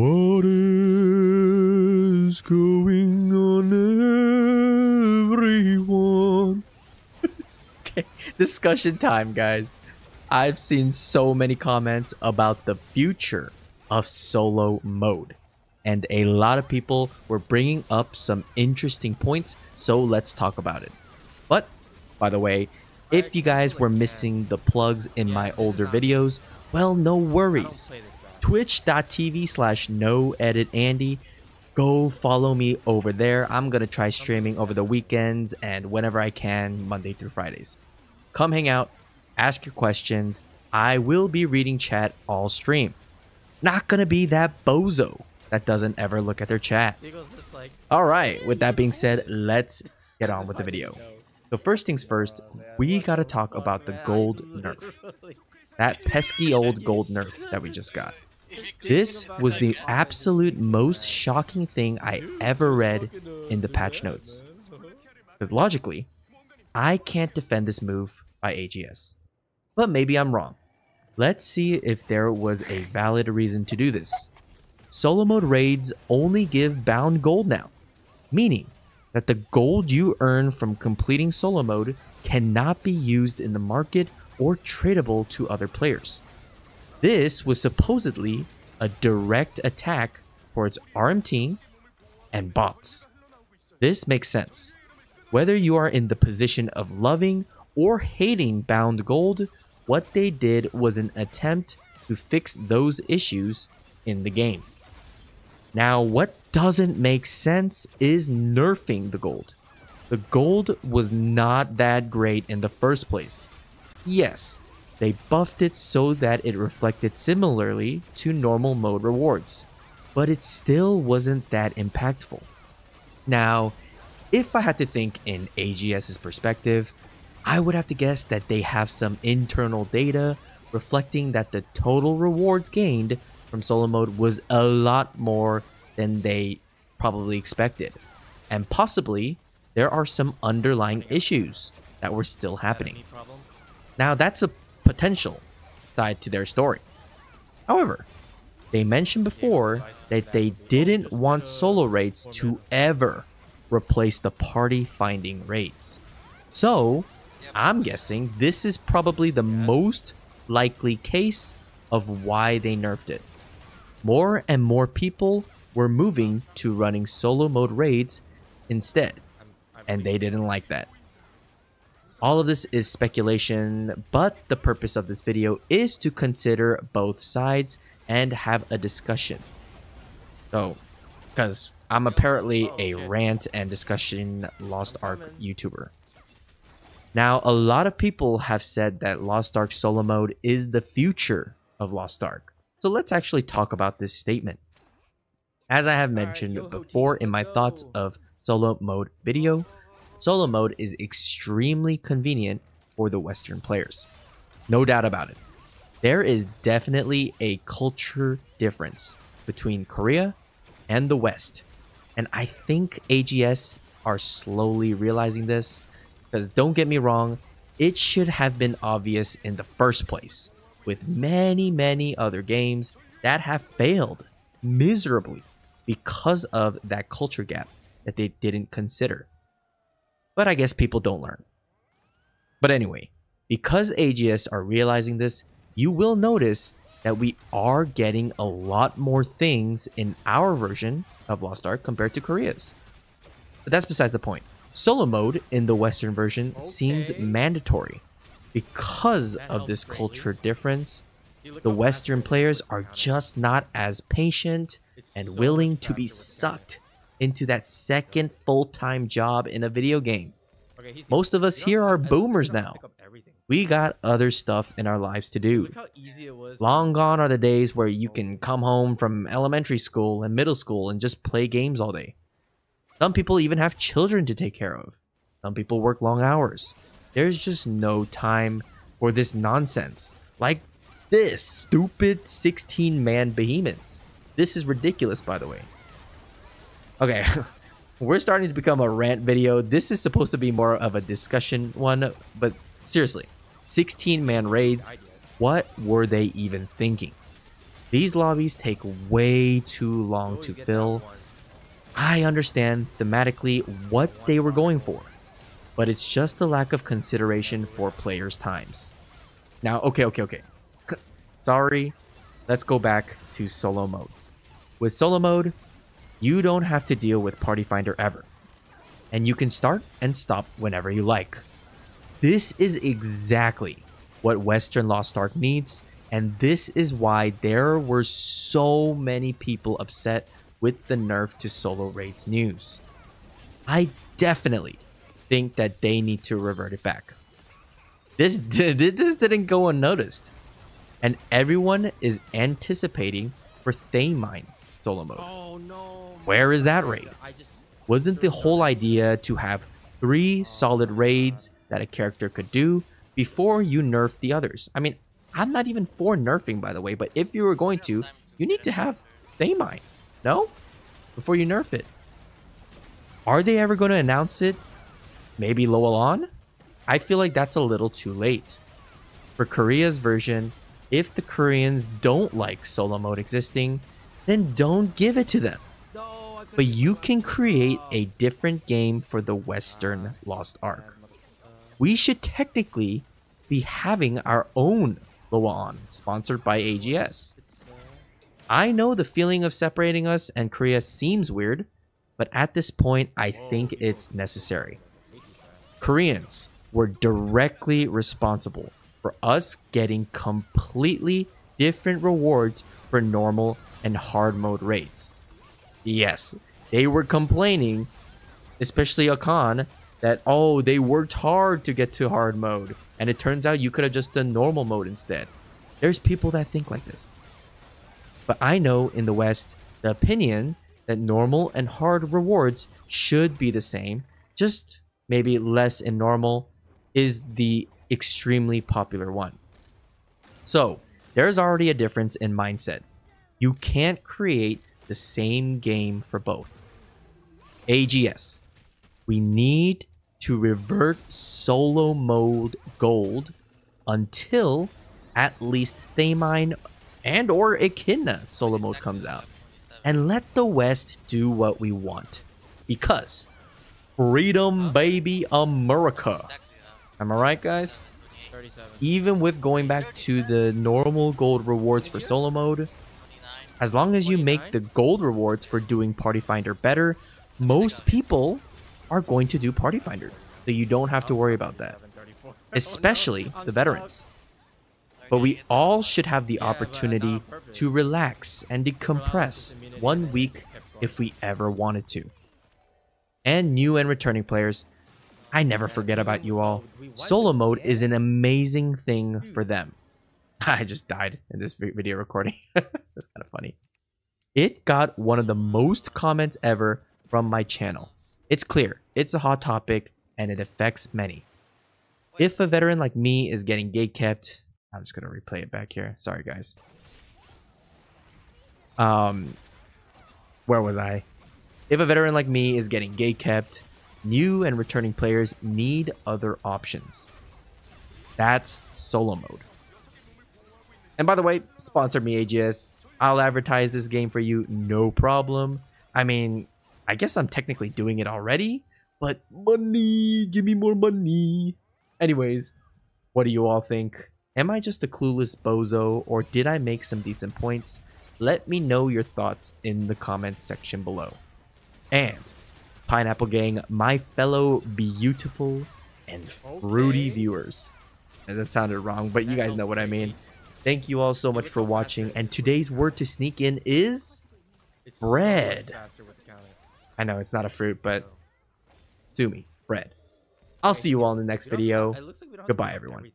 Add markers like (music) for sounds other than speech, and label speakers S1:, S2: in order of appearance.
S1: What is going on, everyone? (laughs) okay, discussion time, guys. I've seen so many comments about the future of solo mode. And a lot of people were bringing up some interesting points, so let's talk about it. But, by the way, if you guys were missing the plugs in my older videos, well, no worries. Twitch.tv slash no edit Andy. Go follow me over there. I'm going to try streaming over the weekends and whenever I can, Monday through Fridays. Come hang out, ask your questions. I will be reading chat all stream. Not going to be that bozo that doesn't ever look at their chat. All right, with that being said, let's get on with the video. So first things first, we gotta talk about the gold (laughs) nerf. That pesky old gold nerf that we just got. This was the absolute most shocking thing I ever read in the patch notes. Because logically, I can't defend this move by AGS. But maybe I'm wrong. Let's see if there was a valid reason to do this. Solo mode raids only give bound gold now, meaning that the gold you earn from completing solo mode cannot be used in the market or tradable to other players. This was supposedly a direct attack towards RMT and bots. This makes sense. Whether you are in the position of loving or hating bound gold, what they did was an attempt to fix those issues in the game. Now, what doesn't make sense is nerfing the gold. The gold was not that great in the first place. Yes, they buffed it so that it reflected similarly to normal mode rewards, but it still wasn't that impactful. Now, if I had to think in AGS's perspective, I would have to guess that they have some internal data reflecting that the total rewards gained from solo mode was a lot more than they probably expected. And possibly there are some underlying issues that were still happening. Now that's a potential side to their story. However, they mentioned before that they didn't want solo raids to ever replace the party finding raids. So, I'm guessing this is probably the most likely case of why they nerfed it. More and more people were moving to running solo mode raids instead, and they didn't like that. All of this is speculation, but the purpose of this video is to consider both sides and have a discussion. So, because I'm apparently a rant and discussion Lost Ark YouTuber. Now, a lot of people have said that Lost Ark solo mode is the future of Lost Ark. So let's actually talk about this statement. As I have mentioned before in my thoughts of solo mode video, solo mode is extremely convenient for the Western players. No doubt about it. There is definitely a culture difference between Korea and the West. And I think AGS are slowly realizing this. Because don't get me wrong, it should have been obvious in the first place, with many, many other games that have failed miserably because of that culture gap that they didn't consider. But I guess people don't learn. But anyway, because AGS are realizing this, you will notice that we are getting a lot more things in our version of Lost Ark compared to Korea's. But that's besides the point. Solo mode in the Western version okay. seems mandatory. Because of this culture difference, the Western players are just not as patient and willing to be sucked into that second full-time job in a video game. Most of us here are boomers now. We got other stuff in our lives to do. Long gone are the days where you can come home from elementary school and middle school and just play games all day. Some people even have children to take care of. Some people work long hours. There's just no time for this nonsense. Like this stupid 16 man behemoths. This is ridiculous, by the way. Okay, (laughs) we're starting to become a rant video. This is supposed to be more of a discussion one, but seriously, 16 man raids, what were they even thinking? These lobbies take way too long to fill. I understand thematically what they were going for, but it's just a lack of consideration for players' times. Now, okay, okay, okay. (clears throat) Sorry, let's go back to solo modes. With solo mode, you don't have to deal with Party Finder ever, and you can start and stop whenever you like. This is exactly what Western Lost Ark needs, and this is why there were so many people upset with the nerf to solo raids news. I definitely think that they need to revert it back. This, (laughs) this didn't go unnoticed. And everyone is anticipating for Thaemine solo mode. Oh, no. Where is that raid? Wasn't the whole idea to have three solid raids that a character could do before you nerf the others? I mean, I'm not even for nerfing, by the way, but if you were going to, you need to have Thaemine. No? Before you nerf it. Are they ever going to announce it? Maybe LOA ON? I feel like that's a little too late. For Korea's version, if the Koreans don't like solo mode existing, then don't give it to them. But you can create a different game for the Western Lost Ark. We should technically be having our own Loa sponsored by AGS. I know the feeling of separating us and Korea seems weird, but at this point, I think it's necessary. Koreans were directly responsible for us getting completely different rewards for normal and hard mode rates. Yes, they were complaining, especially Akkan, that oh, they worked hard to get to hard mode, and it turns out you could have just done normal mode instead. There's people that think like this. But I know in the West, the opinion that normal and hard rewards should be the same, just maybe less in normal, is the extremely popular one. So, there's already a difference in mindset. You can't create the same game for both. AGS, we need to revert solo mode gold until at least Thaemine and or Echidna solo mode comes out. And let the West do what we want. Because freedom baby America. Am I right guys? Even with going back to the normal gold rewards for solo mode, as long as you make the gold rewards for doing Party Finder better, most people are going to do Party Finder. So you don't have to worry about that. Especially the veterans. But we all should have the opportunity to relax and decompress one week if we ever wanted to. And new and returning players, I never forget about you all. Solo mode is an amazing thing for them. (laughs) I just died in this video recording. (laughs) That's kind of funny. It got one of the most comments ever from my channel. It's clear, it's a hot topic, and it affects many. If a veteran like me is getting gate kept, I'm just gonna replay it back here. Sorry, guys. Um, where was I? If a veteran like me is getting gate kept, new and returning players need other options. That's solo mode. And by the way, sponsor me, AGS. I'll advertise this game for you, no problem. I mean, I guess I'm technically doing it already, but money, give me more money. Anyways, what do you all think? Am I just a clueless bozo or did I make some decent points? Let me know your thoughts in the comments section below. And Pineapple Gang, my fellow beautiful and fruity okay. viewers. That sounded wrong, but you guys know what I mean. Thank you all so much for watching. And today's word to sneak in is bread. I know it's not a fruit, but sue me, bread. I'll see you all in the next video. Goodbye, everyone.